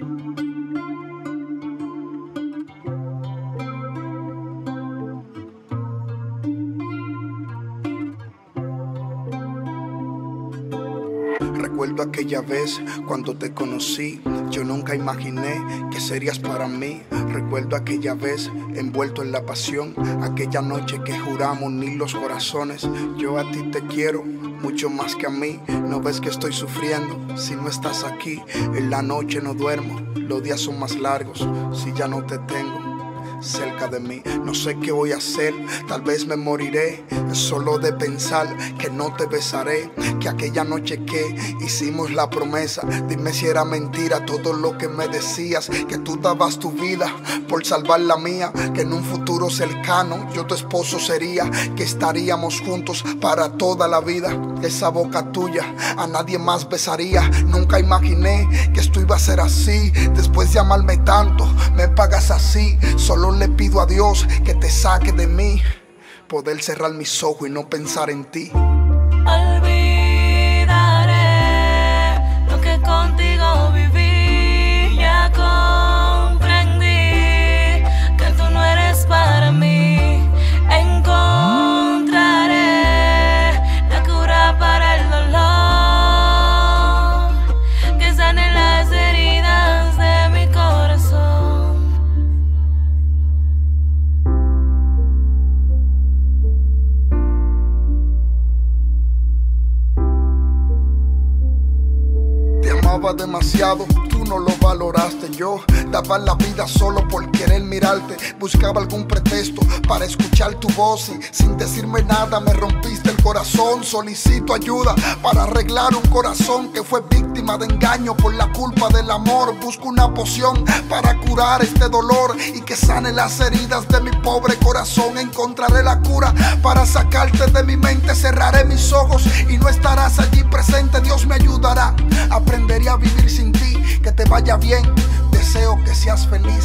Música Recuerdo aquella vez cuando te conocí, yo nunca imaginé que serías para mí. Recuerdo aquella vez envuelto en la pasión, aquella noche que juramos unir los corazones. Yo a ti te quiero mucho más que a mí. No ves que estoy sufriendo si no estás aquí. En la noche no duermo, los días son más largos si ya no te tengo cerca de mí. No sé qué voy a hacer, tal vez me moriré. Solo de pensar que no te besaré. Que aquella noche que hicimos la promesa, dime si era mentira todo lo que me decías. Que tú dabas tu vida por salvar la mía. Que en un futuro cercano yo tu esposo sería. Que estaríamos juntos para toda la vida. Esa boca tuya a nadie más besaría. Nunca imaginé que esto iba a ser así. Después de amarme tanto, me pagas así. Solo le pido a Dios que te saque de mí, poder cerrar mis ojos y no pensar en ti. Demasiado, no lo valoraste. Yo daba la vida solo por querer mirarte. Buscaba algún pretexto para escuchar tu voz y sin decirme nada me rompiste el corazón. Solicito ayuda para arreglar un corazón que fue víctima de engaño por la culpa del amor. Busco una poción para curar este dolor y que sane las heridas de mi pobre corazón. Encontraré la cura para sacarte de mi mente. Cerraré mis ojos y no estarás allí presente. Dios me ayudará. Aprendería a vivir sin ti, que te vaya bien. Deseo que seas feliz.